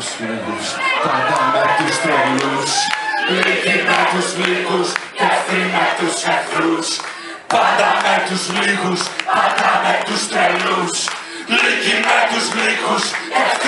τους φίλους, πάντα με τους τρελούς. Λίγοι με τους λίγους και αυτοί με τους εχθρούς. Πάντα με τους λίγους, πάντα με τους τρελούς. Λίγοι με τους λίγους και.